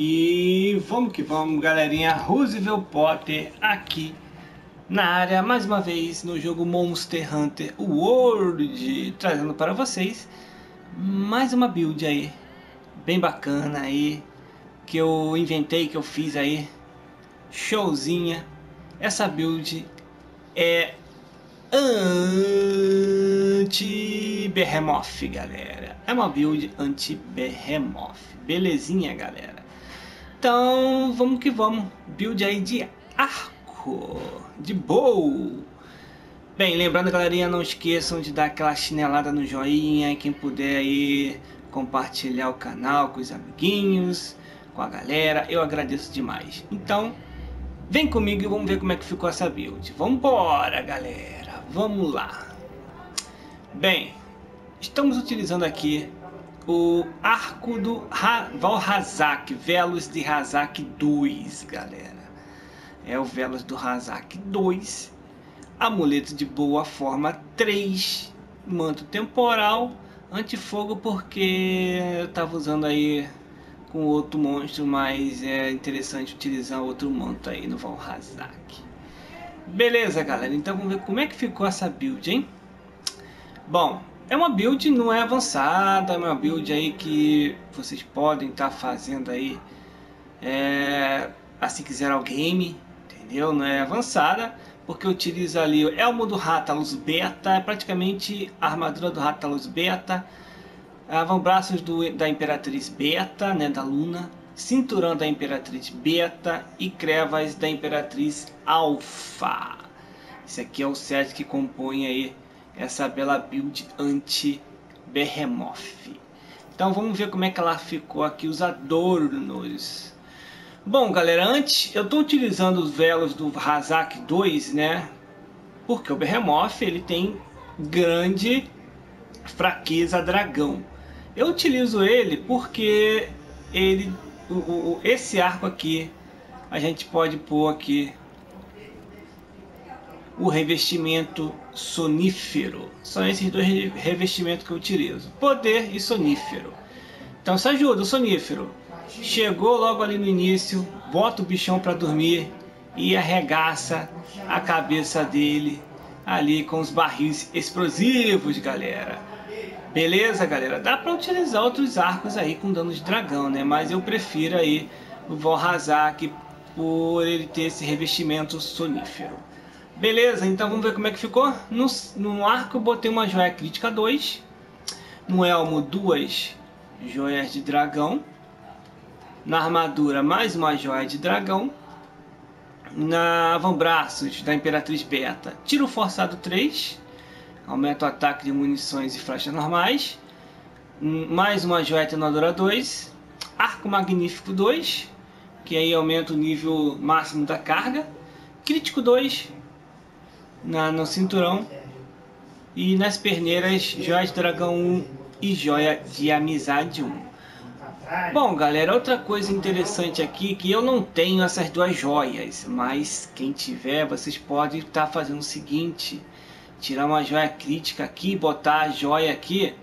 E vamos que vamos, galerinha. Roosevelt Potter aqui na área, mais uma vez no jogo Monster Hunter World, trazendo para vocês mais uma build aí, bem bacana aí, que eu inventei, que eu fiz aí, showzinha. Essa build é anti-Behemoth, galera. É uma build anti-Behemoth, belezinha, galera. Então, vamos que vamos. Build aí de arco, de bow. Bem, lembrando, galerinha, não esqueçam de dar aquela chinelada no joinha. Quem puder aí compartilhar o canal com os amiguinhos, com a galera, eu agradeço demais. Então, vem comigo e vamos ver como é que ficou essa build. Vambora, galera. Vamos lá. Bem, estamos utilizando aqui o arco do ha Valhazak, Velos de Hazak 2, galera. É o Velos do Hazak 2, amuleto de boa forma 3, manto temporal, antifogo porque eu tava usando aí com outro monstro, mas é interessante utilizar outro manto aí no Valhazak. Beleza, galera, então vamos ver como é que ficou essa build, hein? Bom, é uma build não é avançada, é uma build aí que vocês podem estar tá fazendo aí é, assim quiser ao game, entendeu? Não é avançada, porque utiliza ali o elmo do Rathalos Beta, é praticamente a armadura do Rathalos Beta, avambraços do, da Imperatriz Beta, né, da Luna, cinturão da Imperatriz Beta e crevas da Imperatriz Alpha. Esse aqui é o set que compõe aí essa bela build anti-Behemoth. Então vamos ver como é que ela ficou aqui, os adornos. Bom galera, antes eu estou utilizando os velos do Hazak 2, né? Porque o Behemoth ele tem grande fraqueza dragão. Eu utilizo ele porque ele, o, o, esse arco aqui, a gente pode pôr aqui o revestimento sonífero. São esses dois revestimentos que eu utilizo. Poder e sonífero. Então isso ajuda, o sonífero. Chegou logo ali no início, bota o bichão para dormir e arregaça a cabeça dele ali com os barris explosivos, galera. Beleza, galera? Dá para utilizar outros arcos aí com dano de dragão, né? Mas eu prefiro aí o Volhazak por ele ter esse revestimento sonífero. Beleza, então vamos ver como é que ficou. No, no arco eu botei uma joia crítica 2. No elmo, duas joias de dragão. Na armadura, mais uma joia de dragão. Na avambraços da Imperatriz Beta, tiro forçado 3. Aumenta o ataque de munições e flechas normais. Mais uma joia atenuadora 2. Arco Magnífico 2. Que aí aumenta o nível máximo da carga. Crítico 2 na, no cinturão. E nas perneiras, joia de dragão 1 e joia de amizade 1. Bom, galera, outra coisa interessante aqui que eu não tenho essas duas joias, mas quem tiver, vocês podem estar tá fazendo o seguinte, tirar uma joia crítica aqui, botar a joia aqui,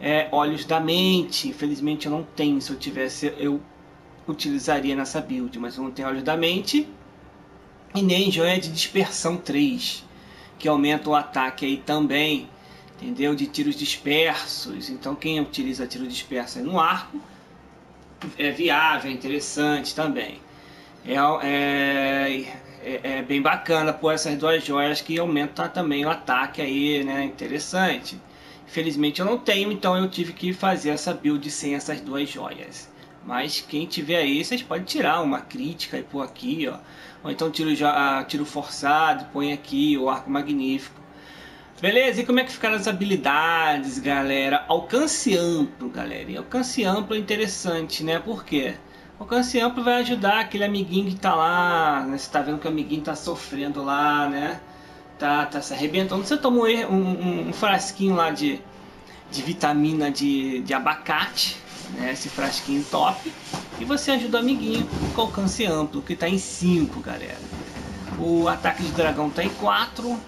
é, olhos da mente. Infelizmente eu não tenho, se eu tivesse eu utilizaria nessa build, mas eu não tenho olhos da mente e nem joia de dispersão 3 que aumenta o ataque aí também, entendeu? De tiros dispersos. Então quem utiliza tiro disperso no arco é viável, é interessante também. É, é, é, é, bem bacana por essas duas joias que aumentam também o ataque aí, né? Interessante. Infelizmente eu não tenho, então eu tive que fazer essa build sem essas duas joias. Mas quem tiver aí, vocês podem tirar uma crítica e pôr aqui, ó. Ou então tiro, já, tiro forçado, põe aqui, o arco magnífico. Beleza, e como é que ficaram as habilidades, galera? Alcance amplo, galera. E alcance amplo é interessante, né? Por quê? Alcance amplo vai ajudar aquele amiguinho que tá lá, né? Você tá vendo que o amiguinho tá sofrendo lá, né? Tá, tá se arrebentando. Você tomou um, um, um frasquinho lá de, de vitamina de, de abacate, né, esse frasquinho top. E você ajuda o amiguinho com alcance amplo, que está em 5, galera. O ataque de dragão está em 4.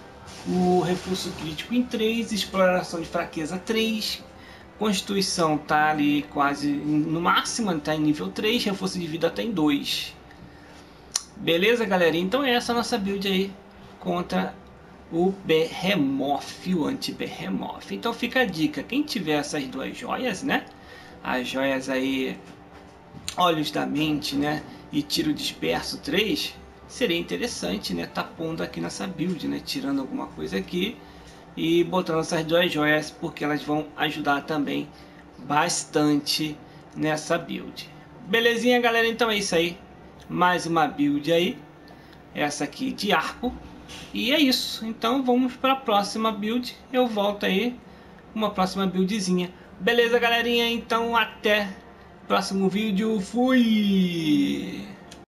O reforço crítico em 3. Exploração de fraqueza 3. Constituição tá ali quase no máximo, tá em nível 3, reforço de vida tá em 2. Beleza, galera? Então é essa nossa build aí contra o Behemoth, o anti-Behemoth. Então fica a dica, quem tiver essas duas joias, né? As joias aí, Olhos da Mente, né? E Tiro Disperso 3, seria interessante, né? Tá pondo aqui nessa build, né? Tirando alguma coisa aqui e botando essas duas joias, porque elas vão ajudar também bastante nessa build. Belezinha, galera? Então é isso aí. Mais uma build aí. Essa aqui de arco e é isso. Então vamos para a próxima build. Eu volto aí uma próxima buildzinha. Beleza, galerinha? Então até próximo vídeo. Fui!